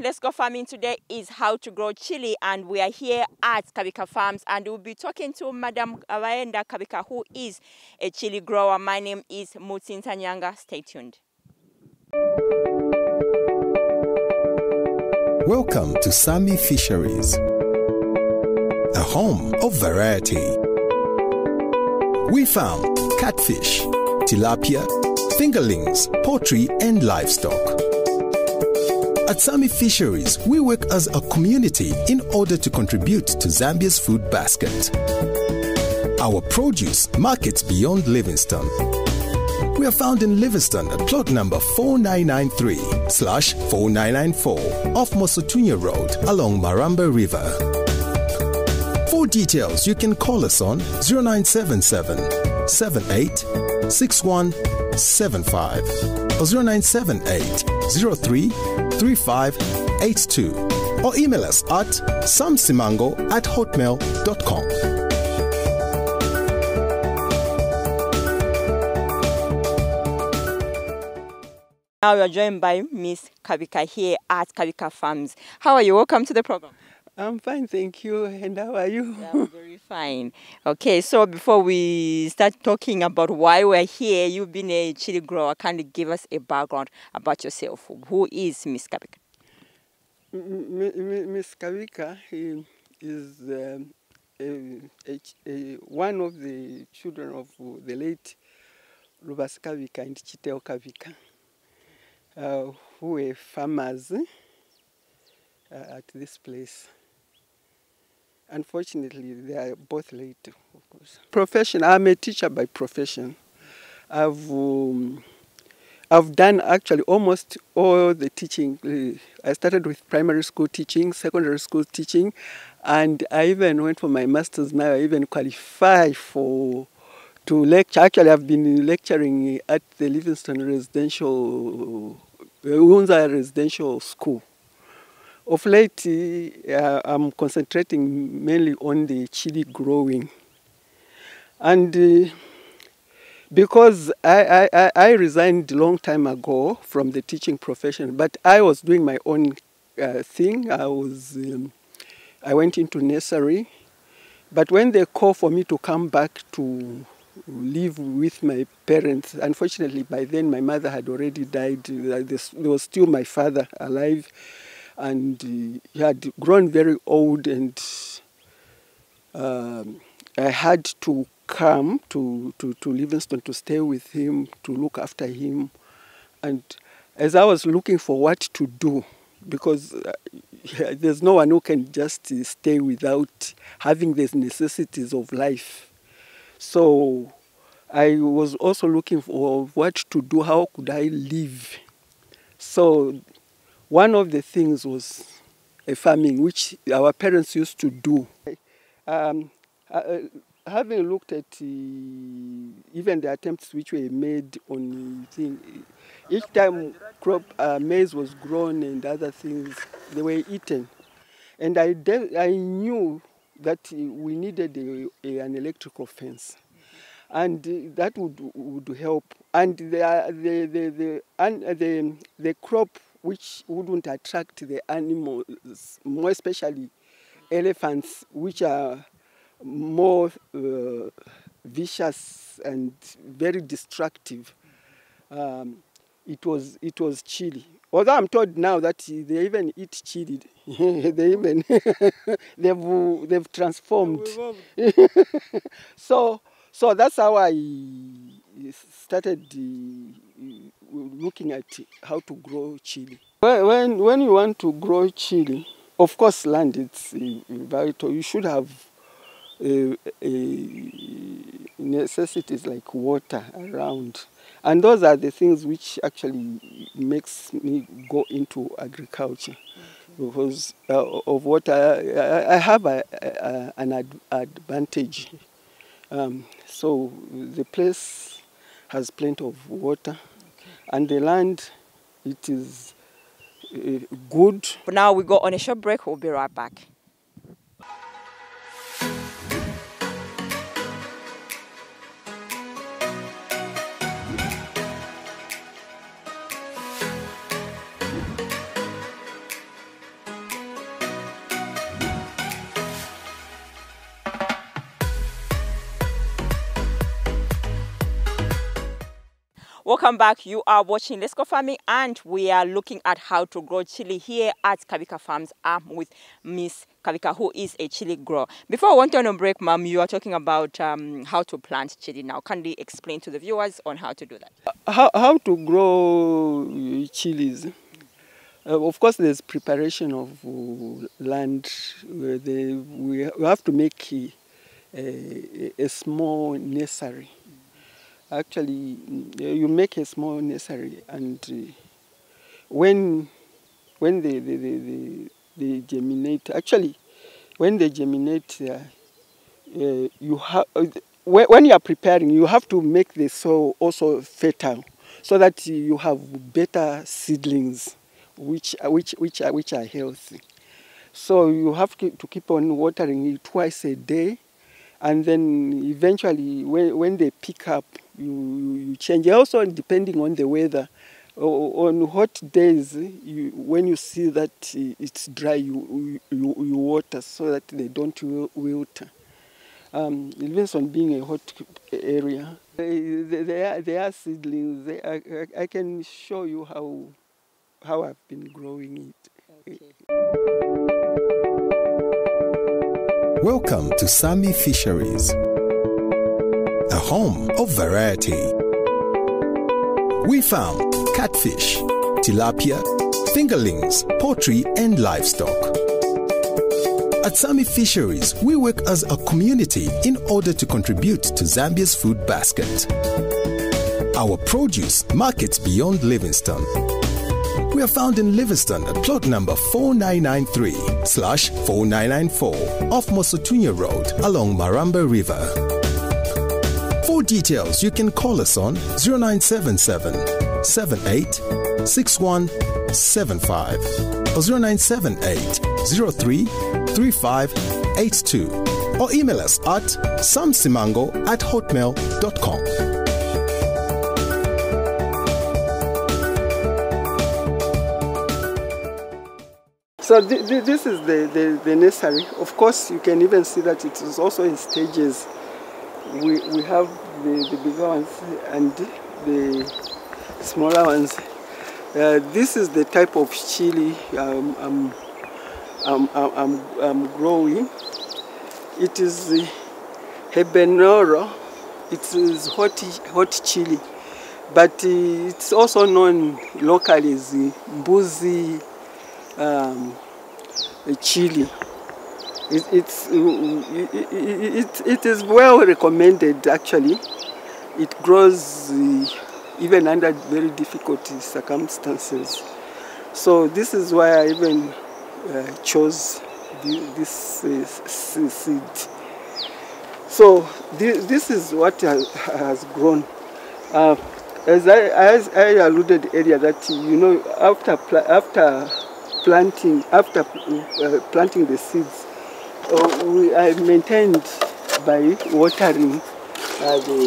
Let's Go Farming today is how to grow chili, and we are here at Kabika Farms, and we'll be talking to Madam Kabaenda Kabika, who is a chili grower. My name is Mutinta Nyanga. Stay tuned. Welcome to Sami Fisheries, a home of variety. We farm catfish, tilapia, fingerlings, poultry, and livestock. At Sami Fisheries, we work as a community in order to contribute to Zambia's food basket. Our produce markets beyond Livingstone. We are found in Livingstone at plot number 4993 slash 4994 off Mosi-oa-Tunya Road along Maramba River. For details, you can call us on 0977 78 6175 or 0978 03 3582 or email us at samsimango at hotmail.com. Now we are joined by Miss Kabika here at Kabika Farms. How are you? Welcome to the program. I'm fine, thank you. And how are you? Yeah, I'm very fine. Okay, so before we start talking about why we're here, you've been a chili grower. Can you give us a background about yourself? Who is Miss Kabika? M- M- M- Miss Kabika is um, a, a, a, one of the children of the late Rubas Kabika and Chiteo Kabika, uh, who were farmers uh, at this place. Unfortunately, they are both late, of course. Profession, I'm a teacher by profession. I've, um, I've done actually almost all the teaching. I started with primary school teaching, secondary school teaching, and I even went for my master's now. I even qualify for to lecture. Actually, I've been lecturing at the Livingstone Residential, Unza Residential School. Of late, uh, I'm concentrating mainly on the chili growing. And uh, because I, I, I resigned long time ago from the teaching profession, but I was doing my own uh, thing. I, was, um, I went into nursery. But when they called for me to come back to live with my parents, unfortunately, by then my mother had already died. There was still my father alive and he had grown very old and um, I had to come to, to, to Livingstone to stay with him, to look after him. And as I was looking for what to do, because uh, there's no one who can just uh, stay without having these necessities of life. So I was also looking for what to do, how could I live. So one of the things was a farming, which our parents used to do. Um, uh, having looked at uh, even the attempts which were made on uh, thing, each time crop uh, maize was grown and other things, they were eaten. And I, I knew that we needed a, a, an electrical fence. And that would, would help. And the, the, the, the, the, the crop which wouldn't attract the animals, more especially elephants, which are more uh, vicious and very destructive. Um, it was it was chili. Although I'm told now that they even eat chili, they even they've they've transformed. so so that's how I started uh, looking at how to grow chili. When, when you want to grow chili, of course land it's vital. You should have uh, necessities like water around. And those are the things which actually makes me go into agriculture. Okay. Because uh, of water, I, I have a, a, an ad advantage. Um, so the place has plenty of water. And the land, it is uh, good. For now, we go on a short break. We'll be right back. Welcome back. You are watching Let's Go Farming and we are looking at how to grow chili here at Kabika Farms. I'm with Miss Kabika who is a chili grower. Before I went on a break, Mom, you are talking about um, how to plant chili now. Can you explain to the viewers on how to do that? How, how to grow uh, chilies? Uh, of course, there's preparation of uh, land. They, we have to make a, a, a small nursery actually you make a small nursery and uh, when when they they, they, they, they germinate actually when they germinate uh, uh, you have when, when you are preparing you have to make the soil also fertile so that you have better seedlings which which which are, which are healthy. So you have to keep on watering it twice a day and then eventually when, when they pick up you, you change. Also depending on the weather. On hot days you, when you see that it's dry you, you, you water so that they don't wilt um, it depends on being a hot area. They, they, are, they are seedlings. They, I, I can show you how how I've been growing it. Okay. Welcome to Sami Fisheries, a home of variety. We farm catfish, tilapia, fingerlings, poultry, and livestock. At Sami Fisheries, we work as a community in order to contribute to Zambia's food basket. Our produce markets beyond Livingstone we are found in Livingstone at plot number 4993 slash 4994 off Mosi-oa-Tunya Road along Maramba River. For details, you can call us on 0977 78 6175 or 0978 03 3582 or email us at samsimango at hotmail.com. So th th this is the, the, the, nursery. Of course, you can even see that it is also in stages. We, we have the, the bigger ones and the smaller ones. Uh, this is the type of chili um, I'm, I'm, I'm, I'm, growing. It is the habanero. It is hot, hot chili. But uh, it's also known locally as mbuzi um, chili. It, it's, it, it, is well recommended actually. It grows uh, even under very difficult circumstances. So this is why I even uh, chose this, this uh, seed. So this, this is what has, has grown. Uh, as I, as I alluded earlier, that you know after after planting, after uh, planting the seeds, uh, we are maintained by watering uh, the,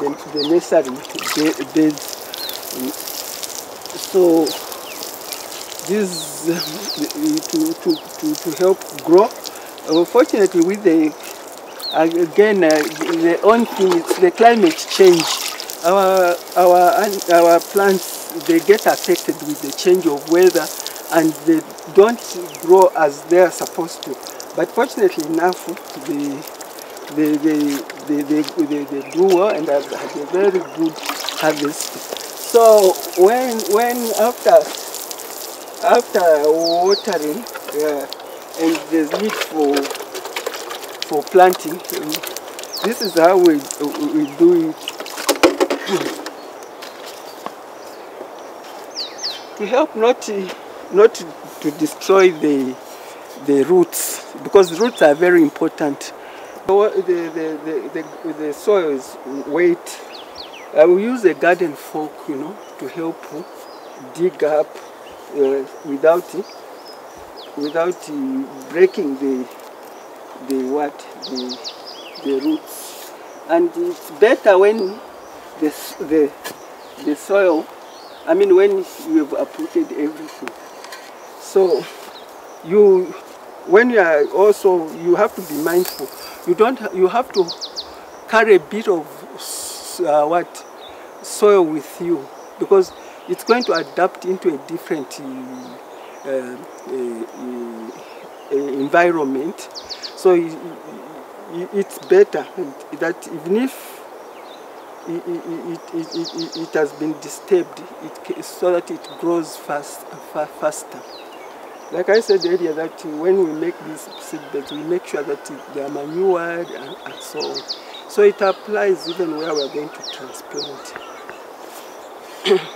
the, the nursery beds. So this to, to, to, to help grow. Unfortunately, with the again uh, the only thing the climate change. Our our our plants they get affected with the change of weather and they don't grow as they're supposed to. But fortunately enough, they, they, they, they, they, they, they do well and have had a very good harvest. So when, when after, after watering uh, and there's need for, for planting, this is how we, we do it. to help not not to destroy the, the roots, because roots are very important. The, the, the, the, the soil is weight. I will use a garden fork, you know, to help dig up uh, without without uh, breaking the the what the the roots. And it's better when the the the soil. I mean, when you have uprooted everything. So you, when you are also, you have to be mindful. You don't, you have to carry a bit of uh, what soil with you because it's going to adapt into a different uh, uh, uh, uh, environment. So it's better that even if it, it, it, it, has been disturbed, so that it grows fast, fa- faster. Like I said earlier, that when we make these seed beds, we make sure that they are manured and, and so on. So it applies even where we are going to transplant.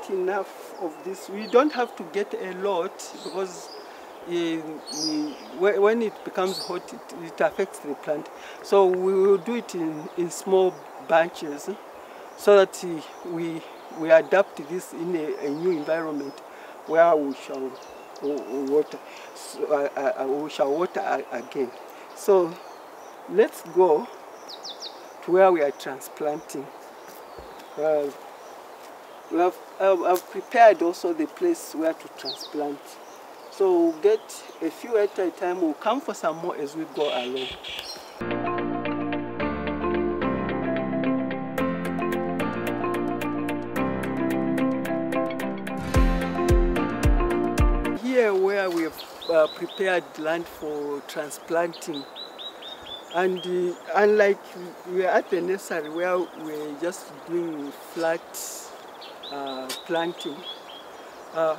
get enough of this, we don't have to get a lot because eh, when it becomes hot, it, it affects the plant. So we will do it in, in small bunches so that eh, we, we adapt this in a, a new environment where we shall water, so, uh, uh, uh, we shall water again. So let's go to where we are transplanting. Uh, we have, I've, I've prepared also the place where to transplant. So we'll get a few at a time. We'll come for some more as we go along. Here where we have uh, prepared land for transplanting and uh, unlike we are at the nursery where we're just doing flat uh, planting, uh,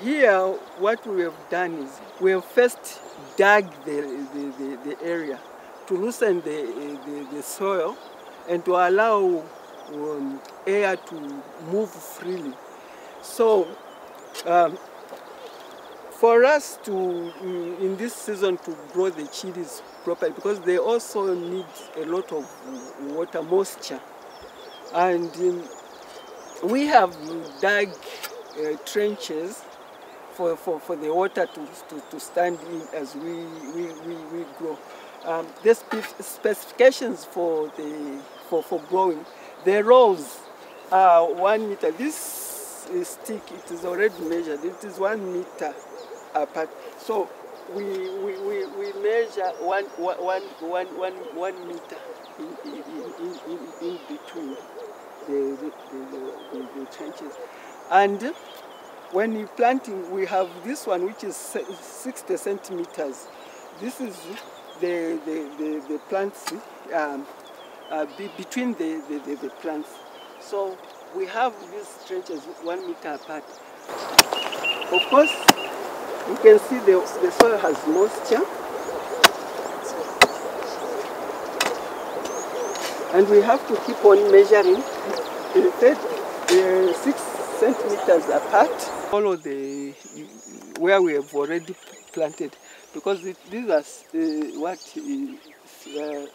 here what we have done is we have first dug the, the, the, the area to loosen the, the, the soil and to allow um, air to move freely. So um, for us to, mm, in this season, to grow the chilies properly, because they also need a lot of water moisture. And um, we have dug uh, trenches for, for, for the water to, to, to stand in as we, we, we, we grow. Um, the specifications for, the, for, for growing, the rows are one meter. This stick, it is already measured, it is one meter apart. So we, we, we, we measure one, one, one, one, one, one meter in, in, in, in, in between the, the, the, trenches. And when you're planting, we have this one which is 60 centimeters. This is the, the, the, the plants um, uh, be, between the, the, the, the plants. So we have these trenches one meter apart. Of course, you can see the, the soil has moisture. And we have to keep on measuring uh, six centimeters apart. Follow the where we have already planted because it, these are uh, what uh,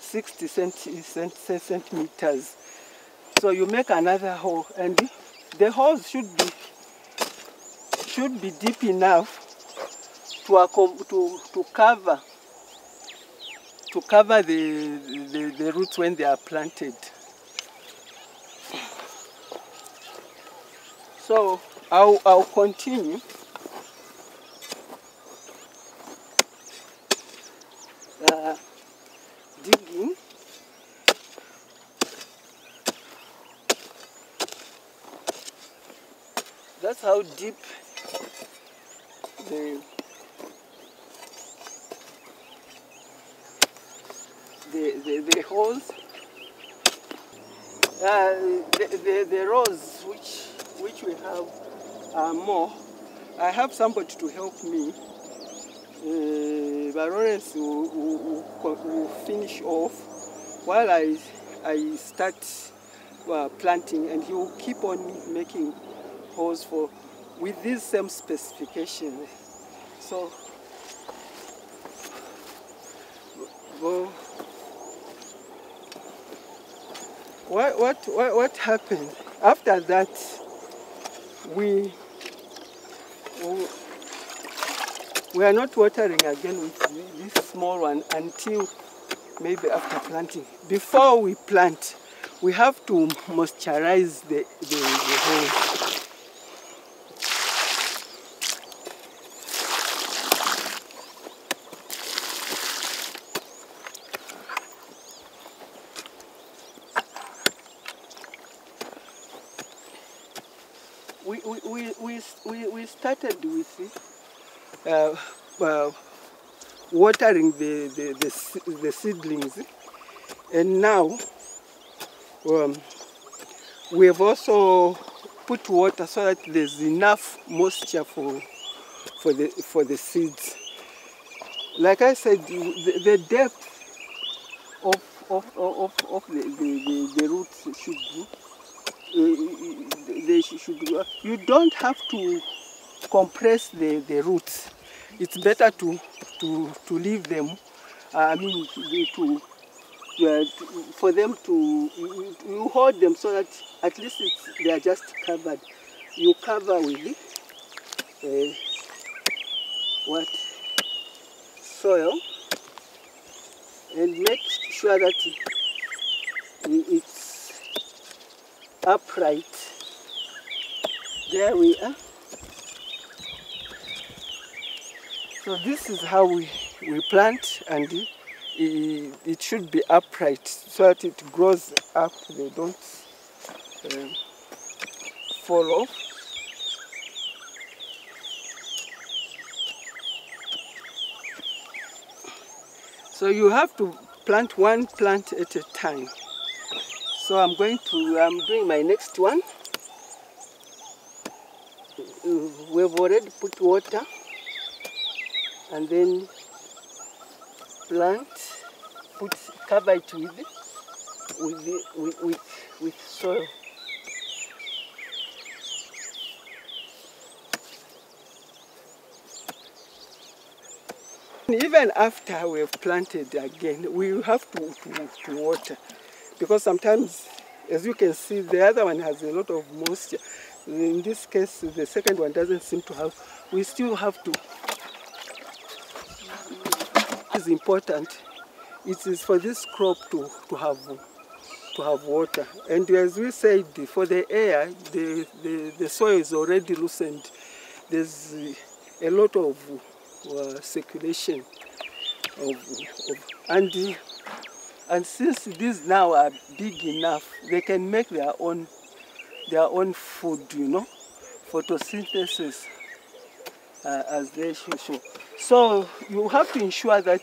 60 centi- cent, cent- centimeters. So you make another hole, and the holes should be should be deep enough to to to cover to cover the, the the roots when they are planted. So I'll I'll continue. Uh, digging. That's how deep the the the, the holes. Uh, the, the, the rows which which we have are more. I have somebody to help me. Uh, but will, will, will, finish off while I I start uh, planting, and he will keep on making holes for with these same specifications. So Well, what, what, what happened? After that, we, we are not watering again with this small one until maybe after planting. Before we plant, we have to moisturize the, the, the hole. we, we, we, we, we, we with uh, uh, watering the, the, the, the seedlings and now um, we have also put water so that there's enough moisture for, for, the, for the seeds. Like I said, the, the depth of, of, of, of the, the, the, roots should be uh, they should grow. You don't have to compress the, the roots. It's better to to, to leave them. uh, I mean, to, uh, for them to you, you hold them so that at least they are just covered. You cover with uh, what soil and make sure that it's upright. There we are. So this is how we, we plant and i- i- it should be upright so that it grows up, they don't um, fall off. So you have to plant one plant at a time. So I'm going to, I'm doing my next one. We've already put water and then plant, put, cover it with, with, with, with, with soil. Even after we have planted again, we have to, to, to water because sometimes, as you can see, the other one has a lot of moisture. In this case, the second one doesn't seem to have. We still have to. It's important. It is for this crop to, to have to have water. And as we said, for the air, the, the, the soil is already loosened. There's a lot of uh, circulation of, of and and since these now are big enough, they can make their own their own food, you know, photosynthesis uh, as they should show. So you have to ensure that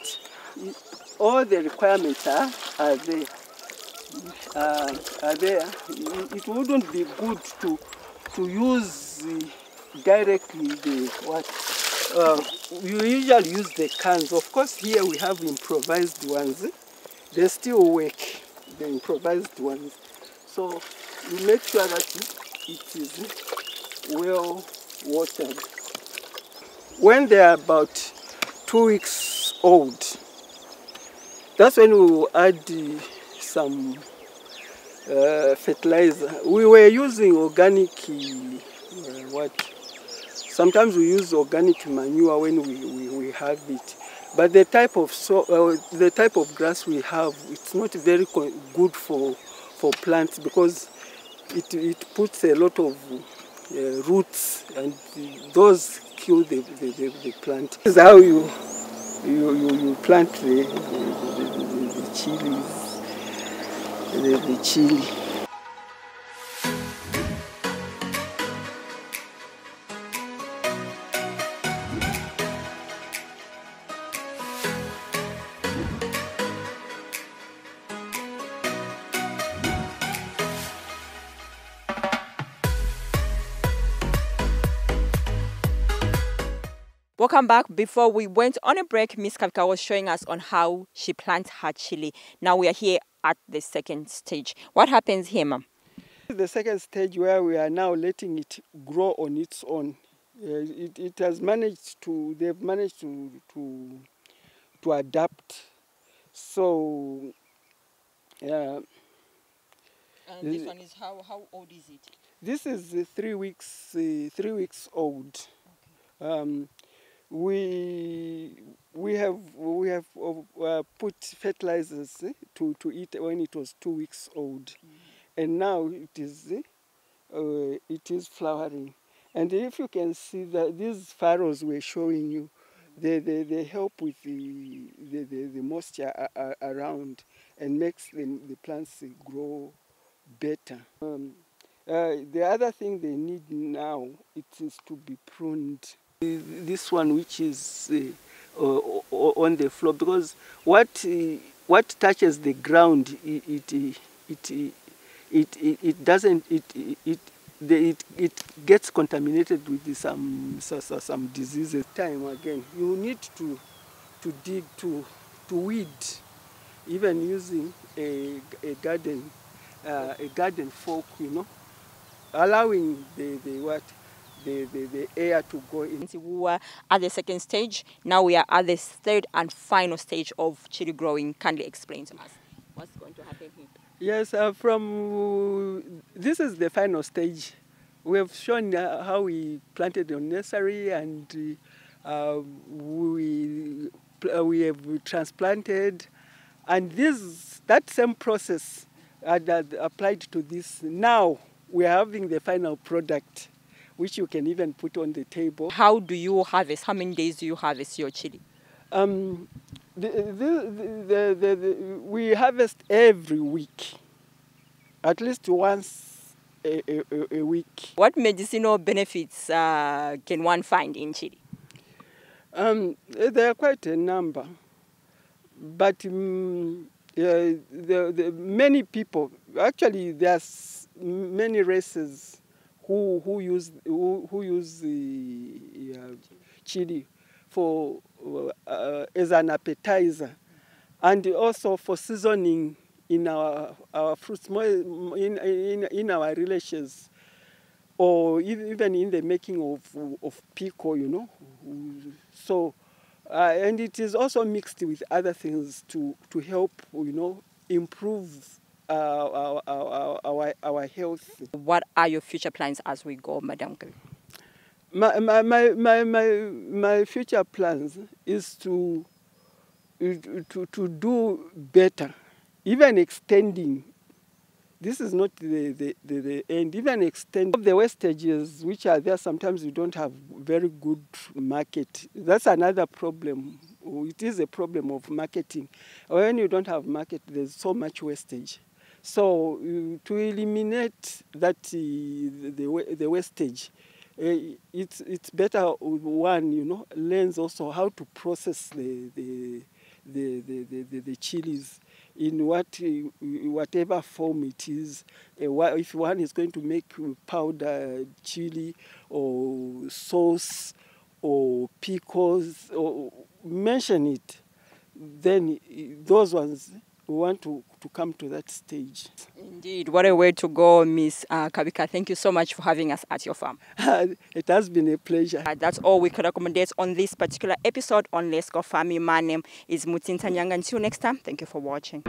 all the requirements are, are there. Uh, are there. It wouldn't be good to to use directly the what uh, you usually use the cans. Of course, here we have improvised ones. They still work, the improvised ones. So you make sure that it is well watered. When they are about two weeks old, that's when we add some uh, fertilizer. We were using organic, uh, what? Sometimes we use organic manure when we, we, we have it. But the type of so, uh, the type of grass we have, it's not very good for for plants because it, it puts a lot of uh, roots and those kill the, the, the, the plant. This is how you you, you, you plant the, the, the, the, the chilies, the, the chili. Welcome back. Before we went on a break, Miss Kabika was showing us on how she plants her chili. Now we are here at the second stage. What happens here, ma'am? The second stage where we are now letting it grow on its own. Uh, it, it has managed to, they've managed to, to, to adapt So, yeah, And this one is how, how old is it? this is uh, three weeks uh, three weeks old. Um, we we have we have uh, put fertilizers eh, to to eat when it was two weeks old, and now it is eh, uh, it is flowering. And if you can see that these furrows we're showing you, they, they, they help with the, the, the, the moisture a, a, around and makes the, the plants grow better. Um, uh, the other thing they need now it is to be pruned. This one, which is uh, on the floor, because what uh, what touches the ground, it it it it, it, doesn't it it. The, it, it gets contaminated with some so- so- some diseases. Time again, you need to to dig to to weed, even using a, a garden uh, a garden fork, you know, allowing the, the what the, the, the air to go in. We were at the second stage. Now we are at the third and final stage of chili growing. Kindly explain to us what's going to happen here. Yes, uh, from this is the final stage. We have shown uh, how we planted the nursery and uh, we uh, we have transplanted, and this that same process had, had applied to this. Now we are having the final product, which you can even put on the table. How do you harvest? How many days do you harvest your chili? Um, the, the, the, the, the, we harvest every week, at least once a, a, a- week. What medicinal benefits uh, can one find in chili? Um, there are quite a number, but um, yeah, the, the many people actually there's many races who who use who, who use the uh, chili for uh, as an appetizer, and also for seasoning in our our fruits, more in in, in our relishes or even in the making of of pico, you know. So, uh, and it is also mixed with other things to to help, you know, improve our, our, our our health. What are your future plans as we go, Madam? My my my my my, my future plans is to to to do better, even extending this is not the, the, the, the end. Even extend of the wastages which are there, sometimes you don't have very good market. That's another problem. It is a problem of marketing. When you don't have market, there's so much wastage. So uh, to eliminate that uh, the, the, wa- wastage, uh, it's it's better one you know learns also how to process the the the the, the, the, chilies in what whatever form it is. If one is going to make powder chili or sauce or pickles or mention it, then those ones we want to, to come to that stage. Indeed, what a way to go, Miss uh, Kabika. Thank you so much for having us at your farm. it has been a pleasure. Uh, that's all we could accommodate on this particular episode on Let's Go Farming. My name is Mutinta Nyanga. Until next time, thank you for watching.